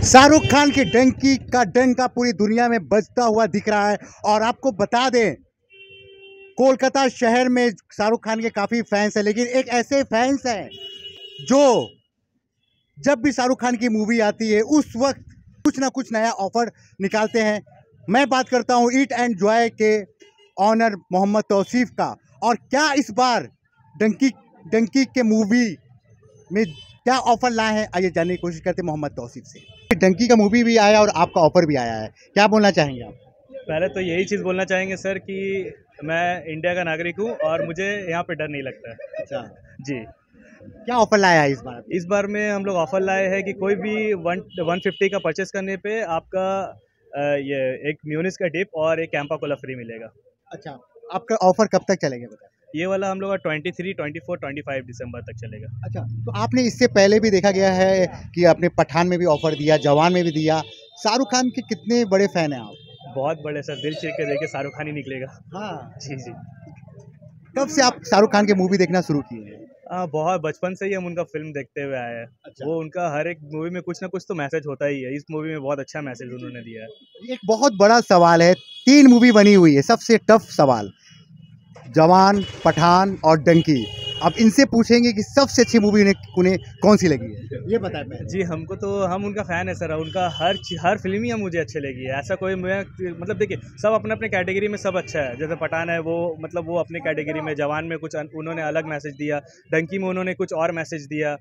शाहरुख खान की डंकी का डंका पूरी दुनिया में बजता हुआ दिख रहा है। और आपको बता दें, कोलकाता शहर में शाहरुख खान के काफ़ी फैंस हैं, लेकिन एक ऐसे फैंस हैं जो जब भी शाहरुख खान की मूवी आती है, उस वक्त कुछ ना कुछ नया ऑफ़र निकालते हैं। मैं बात करता हूँ ईट एंड जॉय के ऑनर मोहम्मद तौसीफ का। और क्या इस बार डंकी डंकी के मूवी में क्या ऑफ़र लाए हैं? आइए जानने की कोशिश करते मोहम्मद तौसीफ से। डंकी का मूवी भी आया और आपका ऑफ़र भी आया है। क्या बोलना चाहेंगे आप? पहले तो यही चीज़ बोलना चाहेंगे सर कि मैं इंडिया का नागरिक हूँ और मुझे यहाँ पे डर नहीं लगता है। अच्छा। जी। क्या ऑफ़र लाया है इस बार? इस बार में हम लोग ऑफ़र लाए हैं कि कोई भी वन वन फिफ्टी का परचेस करने पे आपका ये एक म्यूनिस का डिप और एक कैंपा कोला फ्री मिलेगा। अच्छा। आपका ऑफ़र कब तक चलेगा बताइए ये वाला हम लोग का twenty three twenty four twenty five दिसंबर तक चलेगा। अच्छा तो आपने इससे पहले भी देखा गया है कि आपने पठान में भी ऑफ़र दिया जवान में भी दिया। शाहरुख खान के कितने बड़े फ़ैन हैं आप? बहुत बड़े सर दिल चीर के देखिए शाहरुख खान ही निकलेगा। हाँ। जी जी। कब से आप शाहरुख खान की मूवी देखना शुरू किए हाँ? बहुत बचपन से ही हम उनका फ़िल्म देखते हुए आए हैं। अच्छा। वो उनका हर एक मूवी में कुछ ना कुछ तो मैसेज होता ही है। इस मूवी में बहुत अच्छा मैसेज उन्होंने दिया है। एक बहुत बड़ा सवाल है तीन मूवी बनी हुई है सबसे टफ सवाल। जवान पठान और डंकी। अब इनसे पूछेंगे कि सबसे अच्छी मूवी उन्हें उन्हें कौन सी लगी है? ये बताएँ पहले। जी हमको तो हम उनका फ़ैन है सर। उनका हर हर फ़िल्म ही मुझे अच्छी लगी है। ऐसा कोई मैं मतलब देखिए सब अपने अपने कैटेगरी में सब अच्छा है। जैसे पठान है वो मतलब वो अपने कैटेगरी में जवान में कुछ उन्होंने अलग मैसेज दिया डंकी में उन्होंने कुछ और मैसेज दिया।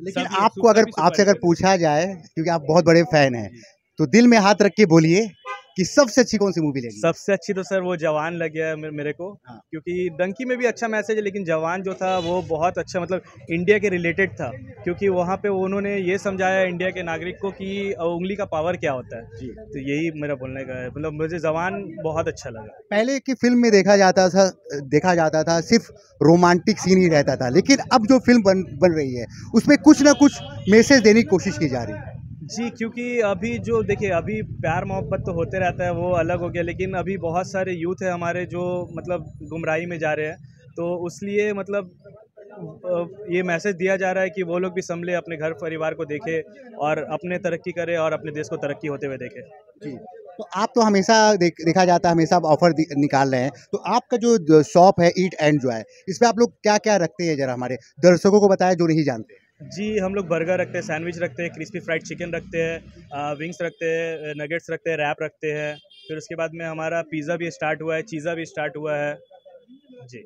लेकिन आपको अगर आपसे अगर पूछा जाए क्योंकि आप बहुत बड़े फ़ैन हैं तो दिल में हाथ रख के बोलिए। कि सबसे अच्छी कौन सी मूवी लगी सबसे अच्छी तो सर वो जवान लग गया है मेरे को हाँ। क्योंकि डंकी में भी अच्छा मैसेज है लेकिन जवान जो था वो बहुत अच्छा मतलब इंडिया के रिलेटेड था क्योंकि वहाँ पे उन्होंने ये समझाया इंडिया के नागरिक को कि उंगली का पावर क्या होता है। जी। तो यही मेरा बोलने का है मतलब मुझे जवान बहुत अच्छा लगा। पहले की फ़िल्म में देखा जाता था देखा जाता था सिर्फ़ रोमांटिक सीन ही रहता था लेकिन अब जो फ़िल्म बन बन रही है उसमें कुछ ना कुछ मैसेज देने की कोशिश की जा रही है। जी क्योंकि अभी जो देखिए अभी प्यार मोहब्बत तो होते रहता है वो अलग हो गया लेकिन अभी बहुत सारे यूथ है हमारे जो मतलब गुमराही में जा रहे हैं तो उसलिए मतलब ये मैसेज दिया जा रहा है कि वो लोग भी संभले अपने घर परिवार को देखे और अपने तरक्की करे और अपने देश को तरक्की होते हुए देखे। जी तो आप तो हमेशा देख, देखा जाता है हमेशा ऑफ़र निकाल रहे हैं तो आपका जो शॉप है ईट एंड जो है इस पर आप लोग क्या क्या रखते हैं जरा हमारे दर्शकों को बताया जो नहीं जानते। जी, हम लोग बर्गर रखते हैं, सैंडविच रखते हैं, क्रिस्पी फ्राइड चिकन रखते हैं विंग्स रखते हैं, नगेट्स रखते हैं, रैप रखते हैं। फिर उसके बाद में हमारा पिज़्ज़ा भी स्टार्ट हुआ है, चीज़ा भी स्टार्ट हुआ है। जी।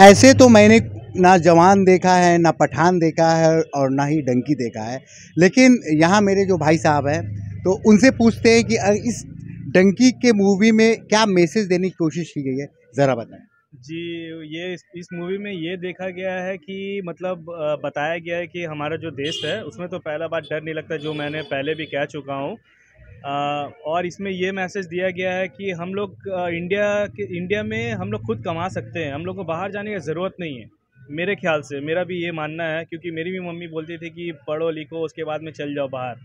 ऐसे तो मैंने ना जवान देखा है, ना पठान देखा है और ना ही डंकी देखा है। लेकिन यहाँ मेरे जो भाई साहब हैं तो उनसे पूछते हैं कि इस डंकी के मूवी में क्या मैसेज देने की कोशिश की गई है? ज़रा बताएँ। जी ये इस, इस मूवी में ये देखा गया है कि मतलब बताया गया है कि हमारा जो देश है उसमें तो पहला बार डर नहीं लगता जो मैंने पहले भी कह चुका हूँ। और इसमें ये मैसेज दिया गया है कि हम लोग इंडिया के इंडिया में हम लोग खुद कमा सकते हैं हम लोग को बाहर जाने की ज़रूरत नहीं है मेरे ख्याल से मेरा भी ये मानना है क्योंकि मेरी भी मम्मी बोलती थी कि पढ़ो लिखो उसके बाद में चल जाओ बाहर।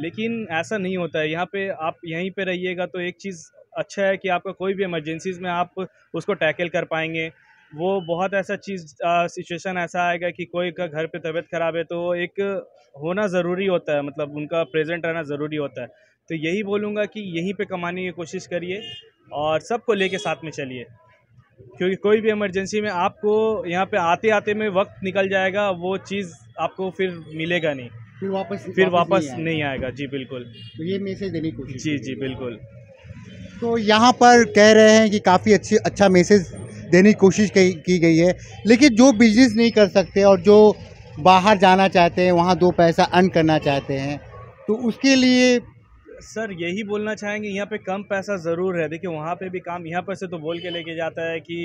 लेकिन ऐसा नहीं होता है यहाँ पे आप यहीं पे रहिएगा तो एक चीज़ अच्छा है कि आपका कोई भी इमरजेंसीज में आप उसको टैकल कर पाएँगे। वो बहुत ऐसा चीज़ सिचुएशन ऐसा आएगा कि कोई का घर पे तबीयत ख़राब है तो एक होना ज़रूरी होता है मतलब उनका प्रेजेंट रहना ज़रूरी होता है। तो यही बोलूँगा कि यहीं पे कमाने की कोशिश करिए और सबको लेके साथ में चलिए। क्योंकि कोई भी इमरजेंसी में आपको यहाँ पे आते आते में वक्त निकल जाएगा वो चीज़ आपको फिर मिलेगा नहीं। फिर वापस फिर वापस आएगा। नहीं आएगा। जी बिल्कुल। तो ये मैसेज देने की कोशिश जी जी बिल्कुल। तो यहाँ पर कह रहे हैं कि काफ़ी अच्छी अच्छा मैसेज देने की कोशिश की, गई है। लेकिन जो बिज़नेस नहीं कर सकते और जो बाहर जाना चाहते हैं वहाँ दो पैसा अर्न करना चाहते हैं तो उसके लिए सर यही बोलना चाहेंगे यहाँ पे कम पैसा ज़रूर है। देखिए वहाँ पे भी काम यहाँ पर से तो बोल के लेके जाता है कि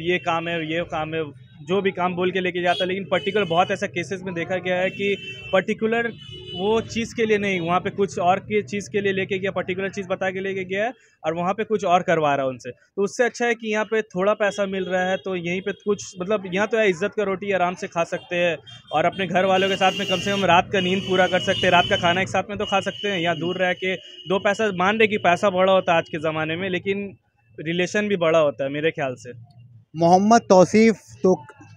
ये काम है, ये काम है, जो भी काम बोल के लेके जाता है, लेकिन पर्टिकुलर बहुत ऐसा केसेस में देखा गया है कि पर्टिकुलर वो चीज़ के लिए नहीं, वहाँ पे कुछ और की चीज़ के लिए लेके गया पर्टिकुलर चीज़ बता के लेके गया है, और वहाँ पे कुछ और करवा रहा है उनसे। तो उससे अच्छा है कि यहाँ पे थोड़ा पैसा मिल रहा है तो यहीं पे कुछ मतलब यहाँ तो है, इज़्ज़त का रोटी आराम से खा सकते हैं, और अपने घर वालों के साथ में कम से कम रात का नींद पूरा कर सकते हैं, रात का खाना एक साथ में तो खा सकते हैं, यहाँ दूर रह के दो पैसा, मान रहे कि पैसा बड़ा होता आज के ज़माने में, लेकिन रिलेशन भी बड़ा होता है मेरे ख्याल से। मोहम्मद तौसीफ तो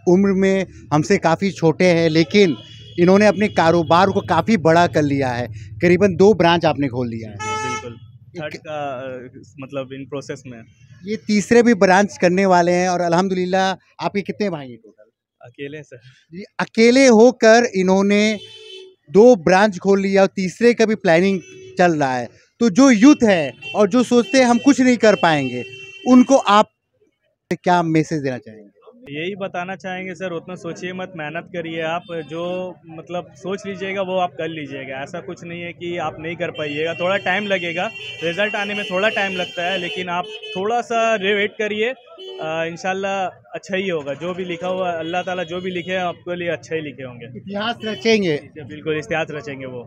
उम्र में हमसे काफ़ी छोटे हैं लेकिन इन्होंने अपने कारोबार को काफ़ी बड़ा कर लिया है। करीबन दो ब्रांच आपने खोल लिया है। बिल्कुल। थर्ड का मतलब इन प्रोसेस में। ये तीसरे भी ब्रांच करने वाले हैं और अल्हम्दुलिल्लाह आपके कितने भाई हैं टोटल अकेले सर। ये अकेले होकर इन्होंने दो ब्रांच खोल लिया और तीसरे का भी प्लानिंग चल रहा है। तो जो यूथ है और जो सोचते हैं हम कुछ नहीं कर पाएँगे उनको आप क्या मैसेज देना चाहेंगे? यही बताना चाहेंगे सर उतना सोचिए मत मेहनत करिए आप जो मतलब सोच लीजिएगा वो आप कर लीजिएगा। ऐसा कुछ नहीं है कि आप नहीं कर पाइएगा थोड़ा टाइम लगेगा रिज़ल्ट आने में थोड़ा टाइम लगता है लेकिन आप थोड़ा सा वेट करिए इंशाल्लाह अच्छा ही होगा। जो भी लिखा हुआ अल्लाह ताला जो भी लिखे हैं आपके लिए अच्छा ही लिखे होंगे। इतिहास रचेंगे। बिल्कुल इतिहास रचेंगे वो।